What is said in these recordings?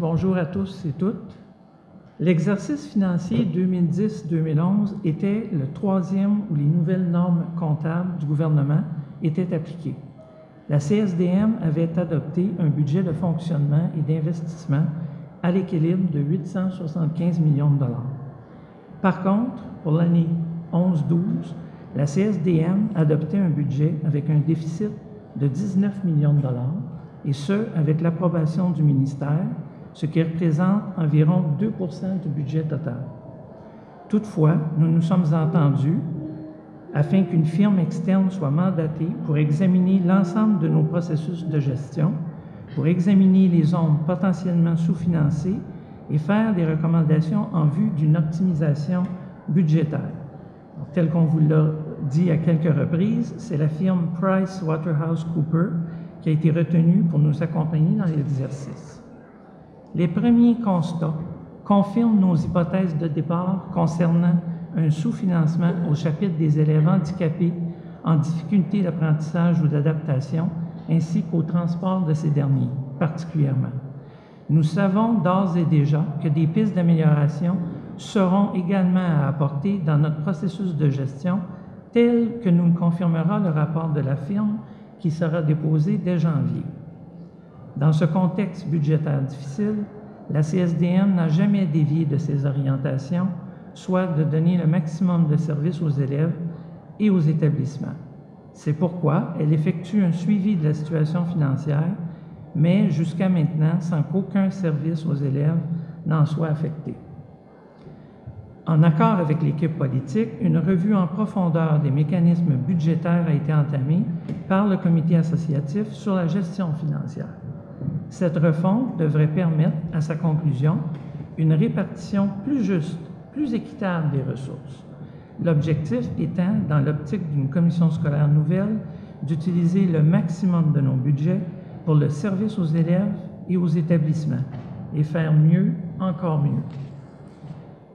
Bonjour à tous et toutes. L'exercice financier 2010-2011 était le troisième où les nouvelles normes comptables du gouvernement étaient appliquées. La CSDM avait adopté un budget de fonctionnement et d'investissement à l'équilibre de 875 millions de dollars. Par contre, pour l'année 11-12, la CSDM adoptait un budget avec un déficit de 19 millions de dollars, et ce, avec l'approbation du ministère, ce qui représente environ 2% du budget total. Toutefois, nous nous sommes entendus afin qu'une firme externe soit mandatée pour examiner l'ensemble de nos processus de gestion, pour examiner les zones potentiellement sous-financées et faire des recommandations en vue d'une optimisation budgétaire. tel qu'on vous l'a dit à quelques reprises, c'est la firme Price Waterhouse Cooper qui a été retenue pour nous accompagner dans l'exercice. Les premiers constats confirment nos hypothèses de départ concernant un sous-financement au chapitre des élèves handicapés en difficulté d'apprentissage ou d'adaptation, ainsi qu'au transport de ces derniers, particulièrement. Nous savons d'ores et déjà que des pistes d'amélioration seront également à apporter dans notre processus de gestion, tel que nous le confirmera le rapport de la firme qui sera déposé dès janvier. Dans ce contexte budgétaire difficile, la CSDN n'a jamais dévié de ses orientations soit de donner le maximum de services aux élèves et aux établissements. C'est pourquoi elle effectue un suivi de la situation financière, mais jusqu'à maintenant sans qu'aucun service aux élèves n'en soit affecté. En accord avec l'équipe politique, une revue en profondeur des mécanismes budgétaires a été entamée par le comité associatif sur la gestion financière. Cette refonte devrait permettre, à sa conclusion, une répartition plus juste plus équitable des ressources. L'objectif étant, dans l'optique d'une commission scolaire nouvelle, d'utiliser le maximum de nos budgets pour le service aux élèves et aux établissements et faire mieux, encore mieux.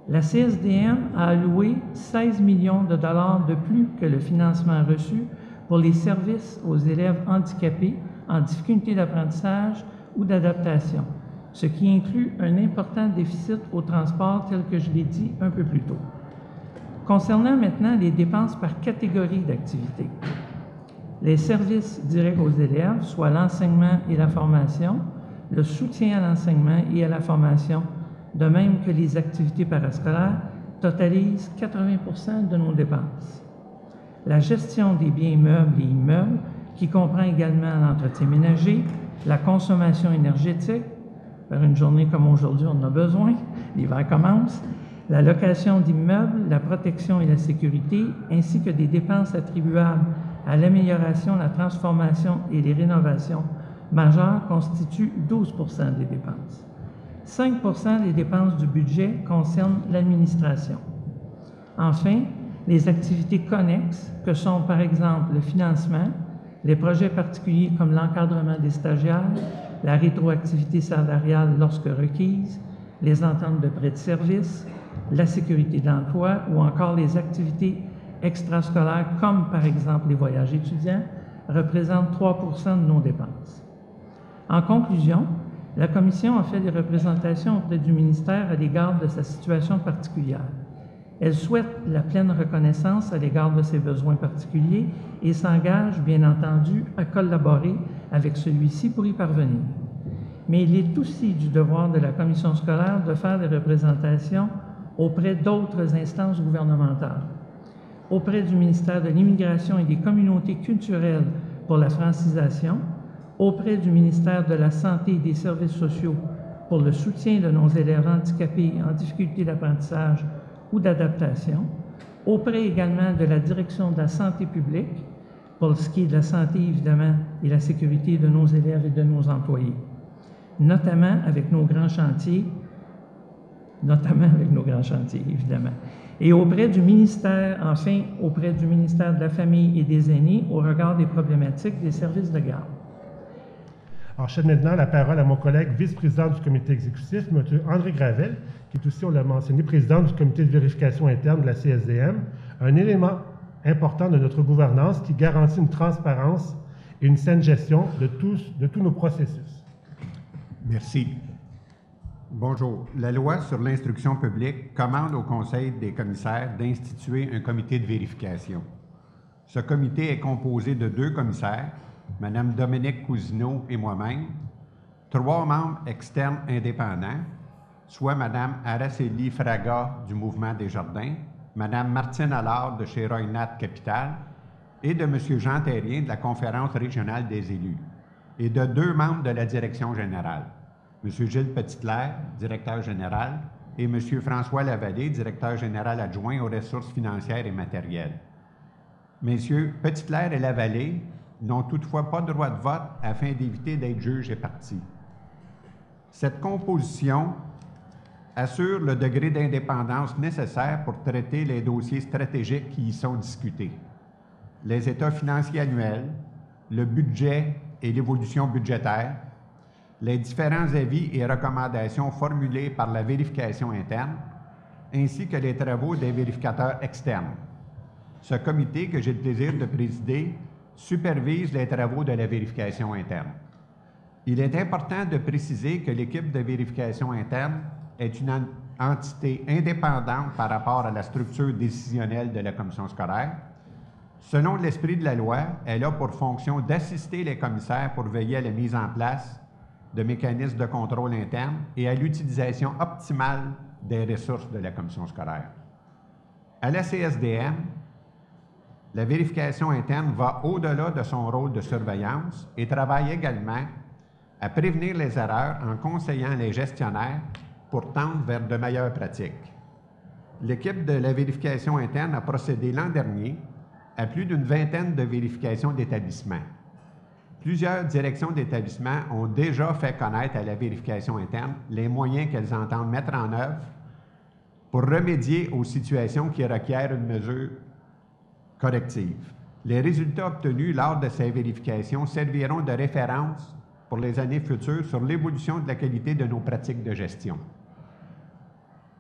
La CSDM a alloué 16 millions de dollars de plus que le financement reçu pour les services aux élèves handicapés en difficulté d'apprentissage ou d'adaptation, ce qui inclut un important déficit au transport tel que je l'ai dit un peu plus tôt. Concernant maintenant les dépenses par catégorie d'activité, les services directs aux élèves, soit l'enseignement et la formation, le soutien à l'enseignement et à la formation, de même que les activités parascolaires, totalisent 80% de nos dépenses. La gestion des biens meubles et immeubles, qui comprend également l'entretien ménager, la consommation énergétique, par une journée comme aujourd'hui, on en a besoin. L'hiver commence. La location d'immeubles, la protection et la sécurité, ainsi que des dépenses attribuables à l'amélioration, la transformation et les rénovations majeures constituent 12 des dépenses. 5 des dépenses du budget concernent l'administration. Enfin, les activités connexes, que sont par exemple le financement, les projets particuliers comme l'encadrement des stagiaires, la rétroactivité salariale lorsque requise, les ententes de prêt de service, la sécurité d'emploi ou encore les activités extrascolaires comme par exemple les voyages étudiants représentent 3% de nos dépenses. En conclusion, la Commission a fait des représentations auprès du ministère à l'égard de sa situation particulière. Elle souhaite la pleine reconnaissance à l'égard de ses besoins particuliers et s'engage, bien entendu, à collaborer avec celui-ci pour y parvenir. Mais il est aussi du devoir de la commission scolaire de faire des représentations auprès d'autres instances gouvernementales, auprès du ministère de l'Immigration et des communautés culturelles pour la francisation, auprès du ministère de la Santé et des Services sociaux pour le soutien de nos élèves handicapés en difficulté d'apprentissage d'adaptation, auprès également de la direction de la santé publique, pour ce qui est de la santé évidemment et la sécurité de nos élèves et de nos employés, notamment avec nos grands chantiers, notamment avec nos grands chantiers évidemment, et auprès du ministère, enfin auprès du ministère de la Famille et des Aînés au regard des problématiques des services de garde. Alors, je cède maintenant la parole à mon collègue vice-président du comité exécutif, M. André Gravel, qui est aussi, on l'a mentionné, président du comité de vérification interne de la CSDM, un élément important de notre gouvernance qui garantit une transparence et une saine gestion de tous, de tous nos processus. Merci. Bonjour. La loi sur l'instruction publique commande au Conseil des commissaires d'instituer un comité de vérification. Ce comité est composé de deux commissaires, Mme Dominique Cousineau et moi-même, trois membres externes indépendants, soit Mme Araceli Fraga du Mouvement des Jardins, Mme Martine Allard de chez Roynat Capital et de M. Jean Terrien de la Conférence régionale des élus, et de deux membres de la direction générale, M. Gilles Petitlair, directeur général, et M. François Lavallée, directeur général adjoint aux ressources financières et matérielles. Messieurs Petitlair et Lavallée n'ont toutefois pas droit de vote afin d'éviter d'être juges et partis. Cette composition assure le degré d'indépendance nécessaire pour traiter les dossiers stratégiques qui y sont discutés. Les états financiers annuels, le budget et l'évolution budgétaire, les différents avis et recommandations formulés par la vérification interne, ainsi que les travaux des vérificateurs externes. Ce comité que j'ai le plaisir de présider supervise les travaux de la vérification interne. Il est important de préciser que l'équipe de vérification interne est une entité indépendante par rapport à la structure décisionnelle de la commission scolaire. Selon l'esprit de la loi, elle a pour fonction d'assister les commissaires pour veiller à la mise en place de mécanismes de contrôle interne et à l'utilisation optimale des ressources de la commission scolaire. À la CSDM, la vérification interne va au-delà de son rôle de surveillance et travaille également à prévenir les erreurs en conseillant les gestionnaires pour tendre vers de meilleures pratiques. L'équipe de la vérification interne a procédé l'an dernier à plus d'une vingtaine de vérifications d'établissements. Plusieurs directions d'établissements ont déjà fait connaître à la vérification interne les moyens qu'elles entendent mettre en œuvre pour remédier aux situations qui requièrent une mesure Les résultats obtenus lors de ces vérifications serviront de référence pour les années futures sur l'évolution de la qualité de nos pratiques de gestion.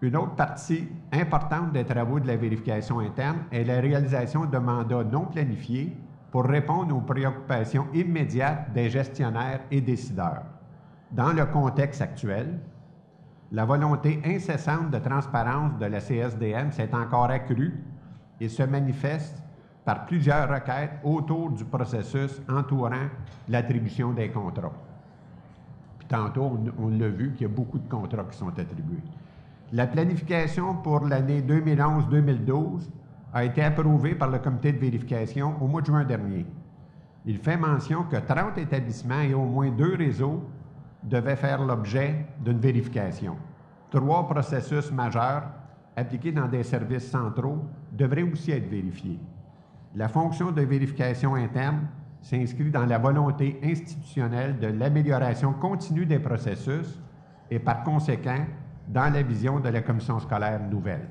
Une autre partie importante des travaux de la vérification interne est la réalisation de mandats non planifiés pour répondre aux préoccupations immédiates des gestionnaires et décideurs. Dans le contexte actuel, la volonté incessante de transparence de la CSDM s'est encore accrue et se manifeste par plusieurs requêtes autour du processus entourant l'attribution des contrats. Puis tantôt, on, l'a vu qu'il y a beaucoup de contrats qui sont attribués. La planification pour l'année 2011-2012 a été approuvée par le comité de vérification au mois de juin dernier. Il fait mention que 30 établissements et au moins deux réseaux devaient faire l'objet d'une vérification. Trois processus majeurs appliqués dans des services centraux devraient aussi être vérifiés. La fonction de vérification interne s'inscrit dans la volonté institutionnelle de l'amélioration continue des processus et par conséquent dans la vision de la commission scolaire nouvelle.